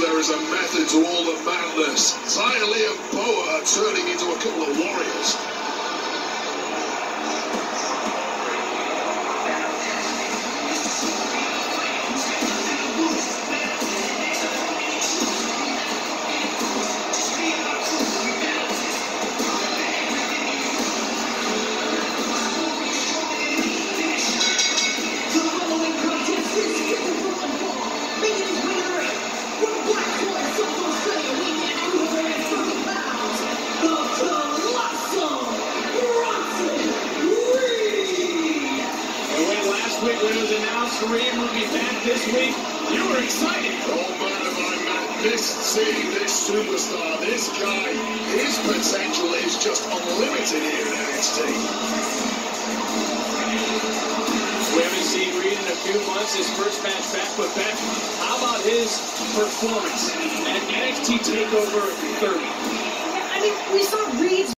there is a method to all the madness. Li and Boa are turning into a couple of warriors. Last week when it was announced Reed would be back this week, you were excited. Oh man, am I mad. This, seeing this superstar, this guy, his potential is just unlimited here in NXT. We haven't seen Reed in a few months, his first match back, but Beth, how about his performance at NXT TakeOver 30? I mean, we saw Reed's